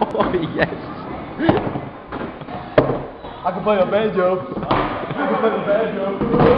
oh, yes. I can play a banjo. I can play a banjo.